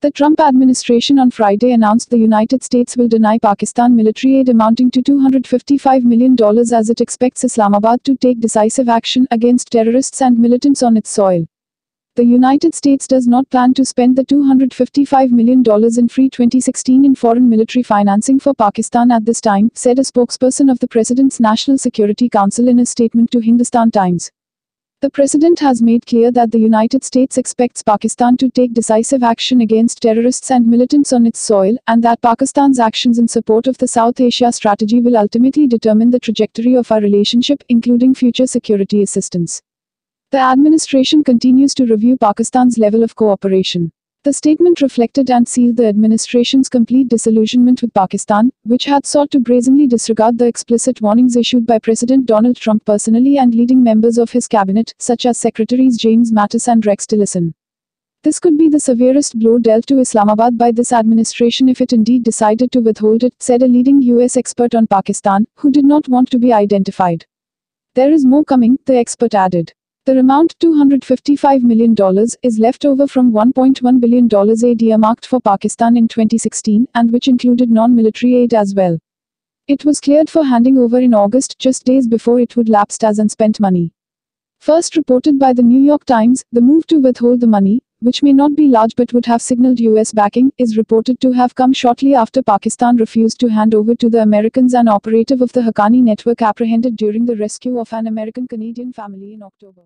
The Trump administration on Friday announced the United States will deny Pakistan military aid amounting to $255 million as it expects Islamabad to take decisive action against terrorists and militants on its soil. The United States does not plan to spend the $255 million in free 2016 in foreign military financing for Pakistan at this time, said a spokesperson of the President's National Security Council in a statement to Hindustan Times. The President has made clear that the United States expects Pakistan to take decisive action against terrorists and militants on its soil, and that Pakistan's actions in support of the South Asia strategy will ultimately determine the trajectory of our relationship, including future security assistance. The administration continues to review Pakistan's level of cooperation. The statement reflected and sealed the administration's complete disillusionment with Pakistan, which had sought to brazenly disregard the explicit warnings issued by President Donald Trump personally and leading members of his cabinet, such as Secretaries James Mattis and Rex Tillerson. This could be the severest blow dealt to Islamabad by this administration if it indeed decided to withhold it, said a leading US expert on Pakistan, who did not want to be identified. There is more coming, the expert added. The amount $255 million is left over from $1.1 billion aid earmarked for Pakistan in 2016 and which included non-military aid as well. It was cleared for handing over in August just days before it would lapse as unspent money. First reported by the New York Times, the move to withhold the money, which may not be large but would have signaled US backing, is reported to have come shortly after Pakistan refused to hand over to the Americans an operative of the Haqqani network apprehended during the rescue of an American Canadian family in October.